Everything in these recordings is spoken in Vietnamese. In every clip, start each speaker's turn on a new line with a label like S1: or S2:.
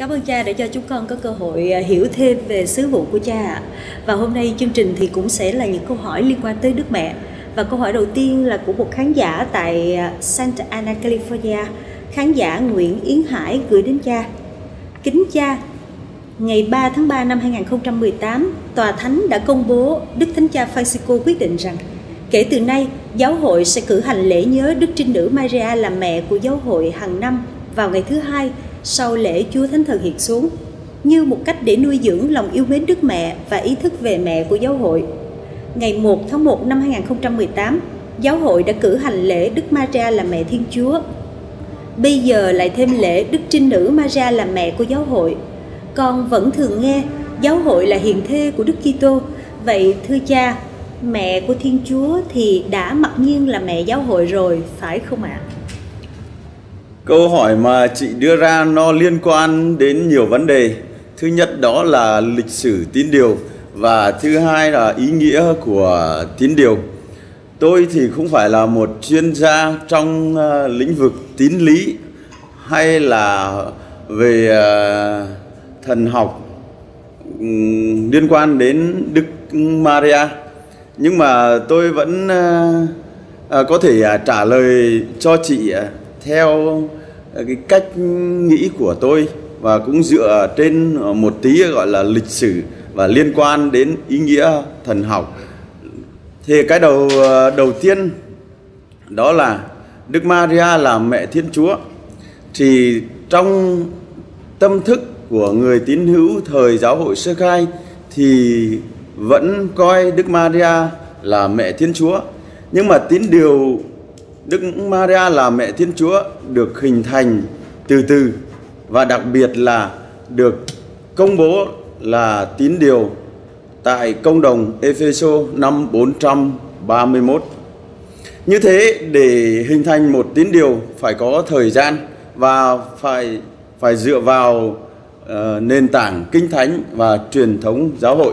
S1: Cảm ơn cha đã cho chúng con có cơ hội à, hiểu thêm về sứ vụ của cha ạ. Và hôm nay chương trình thì cũng sẽ là những câu hỏi liên quan tới Đức Mẹ. Và câu hỏi đầu tiên là của một khán giả tại à, Santa Ana, California. Khán giả Nguyễn Yến Hải gửi đến cha. Kính cha, ngày 3 tháng 3 năm 2018, Tòa Thánh đã công bố Đức Thánh Cha Francisco quyết định rằng kể từ nay, giáo hội sẽ cử hành lễ nhớ Đức Trinh Nữ Maria là mẹ của giáo hội hàng năm vào ngày thứ hai sau lễ Chúa Thánh Thần hiện xuống, như một cách để nuôi dưỡng lòng yêu mến Đức Mẹ và ý thức về mẹ của giáo hội. Ngày 1 tháng 1 năm 2018, giáo hội đã cử hành lễ Đức Maria là mẹ Thiên Chúa. Bây giờ lại thêm lễ Đức Trinh Nữ Maria là mẹ của giáo hội. Con vẫn thường nghe giáo hội là hiền thê của Đức Kitô. Vậy thưa cha, mẹ của Thiên Chúa thì đã mặc nhiên là mẹ giáo hội rồi, phải không ạ? À?
S2: Câu hỏi mà chị đưa ra nó liên quan đến nhiều vấn đề. Thứ nhất đó là lịch sử tín điều và thứ hai là ý nghĩa của tín điều. Tôi thì không phải là một chuyên gia trong ờ, lĩnh vực tín lý hay là về ờ, thần học liên quan đến Đức Maria. Nhưng mà tôi vẫn ờ, có thể à, trả lời cho chị theo ờ, cái cách nghĩ của tôi và cũng dựa trên ờ, một tí gọi là lịch sử và liên quan đến ý nghĩa thần học. Thì cái đầu ờ, đầu tiên đó là Đức Maria là mẹ Thiên Chúa. Thì trong tâm thức của người tín hữu thời giáo hội sơ khai thì vẫn coi Đức Maria là mẹ Thiên Chúa. Nhưng mà tín điều Đức Maria là mẹ Thiên Chúa được hình thành từ từ và đặc biệt là được công bố là tín điều tại công đồng Epheso năm 431. Như thế để hình thành một tín điều phải có thời gian và phải phải dựa vào uh, nền tảng kinh thánh và truyền thống giáo hội.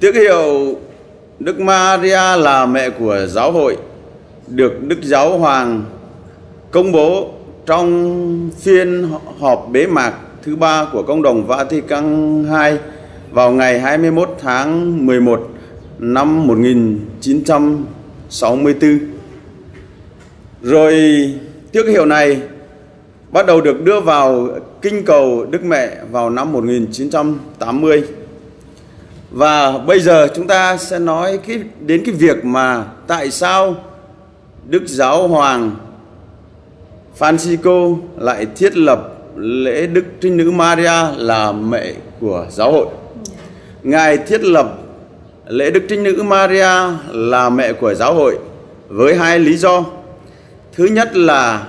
S2: Tiếc hiệu Đức Maria là mẹ của giáo hội được Đức Giáo Hoàng công bố trong phiên họp bế mạc thứ ba của Công đồng Vatican II vào ngày 21 tháng 11 năm 1964. Rồi tước hiệu này bắt đầu được đưa vào kinh cầu Đức Mẹ vào năm 1980. Và bây giờ chúng ta sẽ nói cái, đến cái việc mà tại sao Đức Giáo Hoàng Francisco lại thiết lập lễ Đức Trinh Nữ Maria là mẹ của giáo hội. Ngài thiết lập lễ Đức Trinh Nữ Maria là mẹ của giáo hội với hai lý do. Thứ nhất là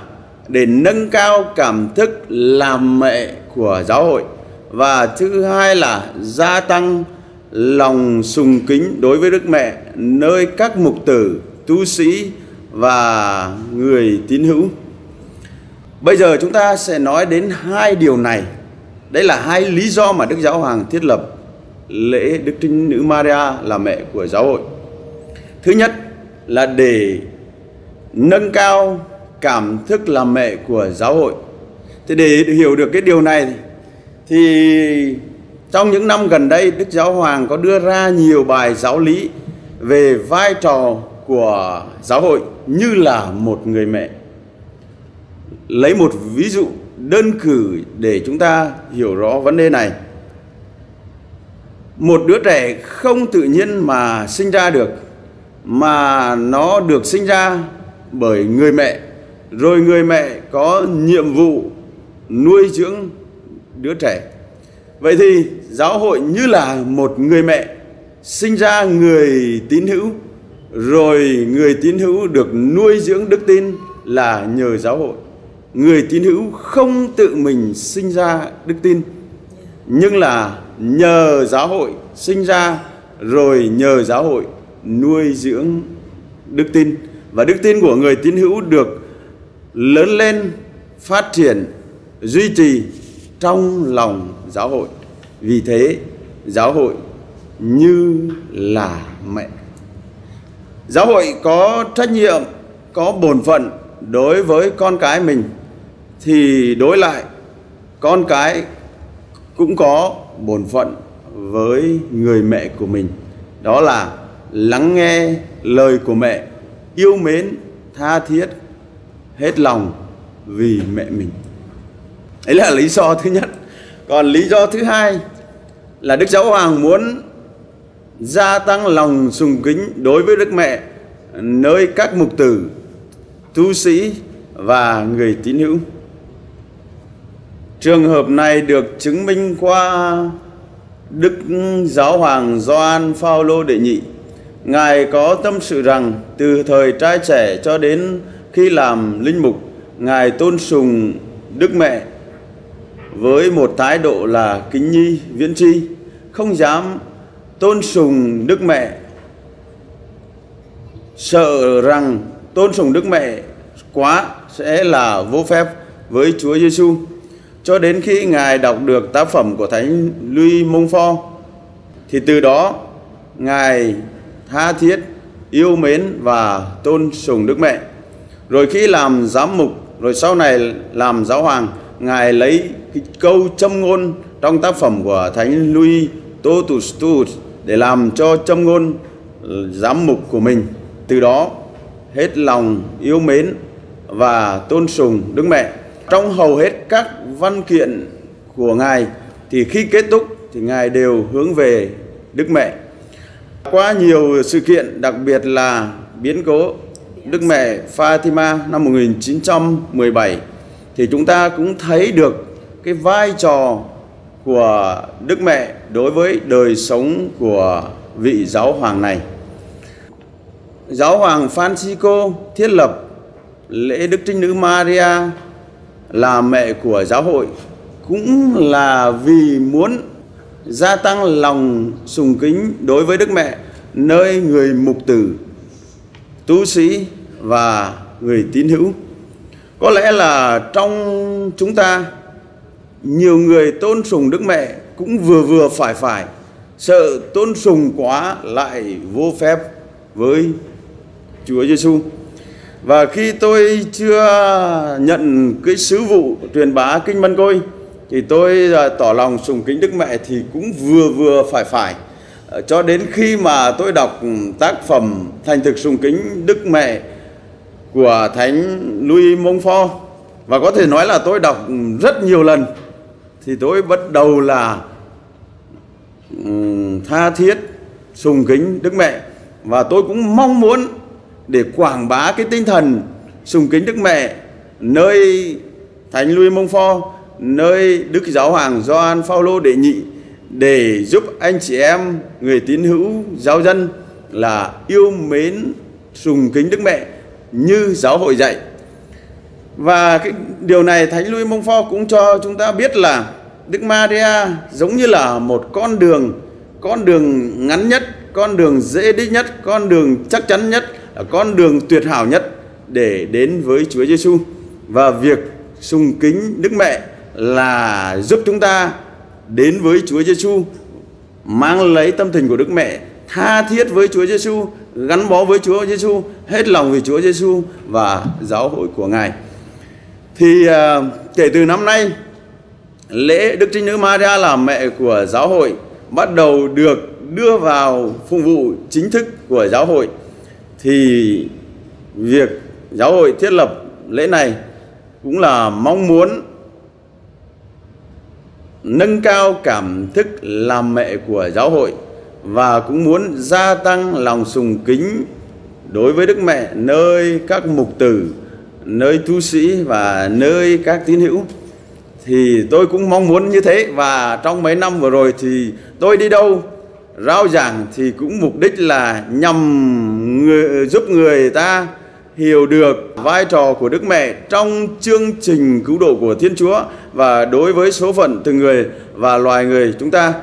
S2: để nâng cao cảm thức làm mẹ của giáo hội và thứ hai là gia tăng lòng sùng kính đối với Đức Mẹ nơi các mục tử, tu sĩ và người tín hữu. Bây giờ chúng ta sẽ nói đến hai điều này. Đây là hai lý do mà Đức Giáo Hoàng thiết lập lễ Đức Trinh Nữ Maria là mẹ của giáo hội. Thứ nhất là để nâng cao cảm thức là mẹ của giáo hội. Thì để hiểu được cái điều này thì trong những năm gần đây, Đức Giáo Hoàng có đưa ra nhiều bài giáo lý về vai trò của giáo hội như là một người mẹ. Lấy một ví dụ đơn cử để chúng ta hiểu rõ vấn đề này. Một đứa trẻ không tự nhiên mà sinh ra được, mà nó được sinh ra bởi người mẹ. Rồi người mẹ có nhiệm vụ nuôi dưỡng đứa trẻ. Vậy thì giáo hội như là một người mẹ sinh ra người tín hữu rồi người tín hữu được nuôi dưỡng đức tin là nhờ giáo hội. Người tín hữu không tự mình sinh ra đức tin, nhưng là nhờ giáo hội sinh ra, rồi nhờ giáo hội nuôi dưỡng đức tin. Và đức tin của người tín hữu được lớn lên, phát triển, duy trì trong lòng giáo hội. Vì thế, giáo hội như là mẹ giáo hội có trách nhiệm, có bổn phận đối với con cái mình. Thì đối lại, con cái cũng có bổn phận với người mẹ của mình. Đó là lắng nghe lời của mẹ, yêu mến, tha thiết, hết lòng vì mẹ mình. Đấy là lý do thứ nhất. Còn lý do thứ hai là đức giáo hoàng muốn gia tăng lòng sùng kính đối với đức mẹ, nơi các mục tử, tu sĩ và người tín hữu. Trường hợp này được chứng minh qua đức giáo hoàng Gioan Phaolô đệ nhị. Ngài có tâm sự rằng, từ thời trai trẻ cho đến khi làm linh mục, ngài tôn sùng đức mẹ với một thái độ là kính nhi, viễn tri, không dám tôn sùng đức mẹ. Sợ rằng tôn sùng đức mẹ quá sẽ là vô phép với Chúa Giêsu cho đến khi ngài đọc được tác phẩm của thánh Louis Montfort thì từ đó ngài tha thiết, yêu mến và tôn sùng Đức Mẹ. Rồi khi làm giám mục, rồi sau này làm giáo hoàng, ngài lấy cái câu châm ngôn trong tác phẩm của thánh Louis Totus Tuus để làm cho châm ngôn ừ, giám mục của mình. Từ đó, hết lòng yêu mến và tôn sùng Đức Mẹ. Trong hầu hết các văn kiện của ngài, thì khi kết thúc, thì ngài đều hướng về Đức Mẹ. Qua nhiều sự kiện, đặc biệt là biến cố Đức Mẹ Fatima năm 1917 thì chúng ta cũng thấy được cái vai trò của Đức Mẹ đối với đời sống của vị giáo hoàng này. Giáo hoàng Francisco thiết lập lễ Đức Trinh Nữ Maria là mẹ của giáo hội cũng là vì muốn gia tăng lòng sùng kính đối với Đức Mẹ nơi người mục tử, tu sĩ và người tín hữu. Có lẽ là trong chúng ta nhiều người tôn sùng Đức Mẹ cũng vừa vừa phải phải, sợ tôn sùng quá lại vô phép với Chúa Giêsu. Và khi tôi chưa nhận cái sứ vụ truyền bá kinh văn côi thì tôi à, tỏ lòng sùng kính Đức Mẹ thì cũng vừa vừa phải phải ờ, cho đến khi mà tôi đọc tác phẩm thành thực sùng kính Đức Mẹ của Thánh Louis Montfort và có thể nói là tôi đọc rất nhiều lần thì tôi bắt đầu là tha thiết sùng kính Đức Mẹ và tôi cũng mong muốn để quảng bá cái tinh thần sùng kính Đức Mẹ nơi Thánh Louis Montfort, nơi Đức Giáo Hoàng Gioan Phaolô đệ nhị để giúp anh chị em người tín hữu giáo dân là yêu mến sùng kính Đức Mẹ như giáo hội dạy. Và cái điều này Thánh Louis Montfort cũng cho chúng ta biết là Đức Maria giống như là một con đường, con đường ngắn nhất, con đường dễ đi nhất, con đường chắc chắn nhất con đường tuyệt hảo nhất để đến với Chúa Giêsu và việc sùng kính Đức Mẹ là giúp chúng ta đến với Chúa Giêsu mang lấy tâm tình của Đức Mẹ tha thiết với Chúa Giêsu gắn bó với Chúa Giêsu hết lòng vì Chúa Giêsu và giáo hội của Ngài. Thì uh, kể từ năm nay lễ Đức Trinh Nữ Maria là mẹ của giáo hội bắt đầu được đưa vào phục vụ chính thức của giáo hội thì việc giáo hội thiết lập lễ này cũng là mong muốn nâng cao cảm thức làm mẹ của giáo hội và cũng muốn gia tăng lòng sùng kính đối với Đức Mẹ nơi các mục tử, nơi tu sĩ và nơi các tín hữu. Thì tôi cũng mong muốn như thế và trong mấy năm vừa rồi thì tôi đi đâu rao giảng thì cũng mục đích là nhằm người, giúp người ta hiểu được vai trò của Đức Mẹ trong chương trình cứu độ của Thiên Chúa và đối với số phận từng người và loài người chúng ta.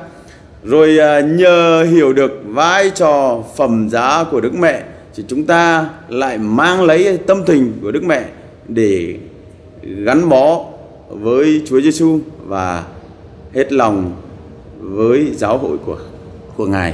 S2: Rồi à, nhờ hiểu được vai trò phẩm giá của Đức Mẹ thì chúng ta lại mang lấy tâm tình của Đức Mẹ để gắn bó với Chúa Giêsu và hết lòng với giáo hội của của Ngài.